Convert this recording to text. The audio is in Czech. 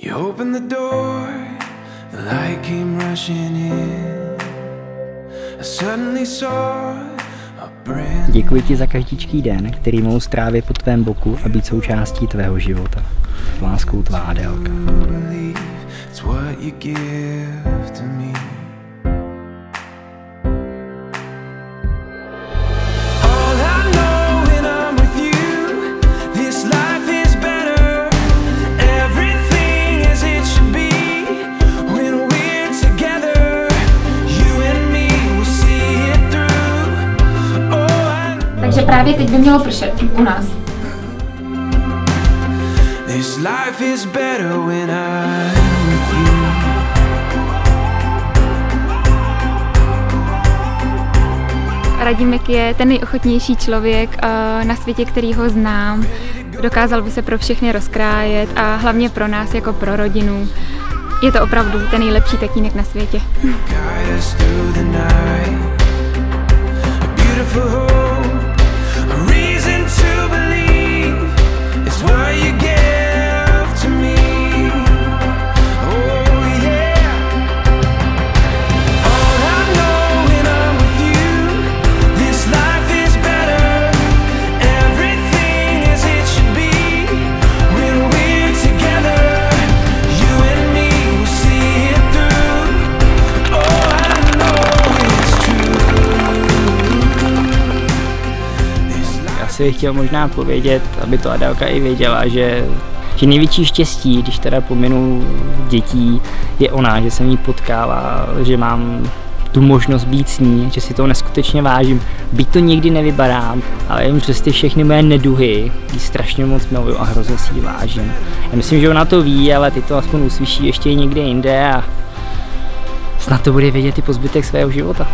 You opened the door, the light came rushing in. I suddenly saw a brand Děkuji ti za každičký den, který mohu strávit po tvém boku a být součástí tvého života. Láskou tvá Adélka. new belief. It's what you give to me. Takže právě teď by mělo pršet u nás. This life is better when I'm with you. Radimek je ten nejochotnější člověk eh, na světě, který ho znám. Dokázal by se pro všechny rozkrájet a hlavně pro nás jako pro rodinu. Je to opravdu ten nejlepší tatínek na světě. Guide us through the night. A beautiful This life Já si bych chtěl možná povědět, aby to Adélka i věděla, že, že největší štěstí, když teda pominu dětí, je ona, že jsem jí potkala, že mám tu možnost být s ní, že si toho neskutečně vážím. Byť to nikdy nevybarám, ale jen přes ty všechny moje neduhy jí strašně moc miluju a hrozně si jí vážím. Já myslím, že ona to ví, ale ty to aspoň uslyší ještě někde jinde a snad to bude vědět i po zbytek svého života.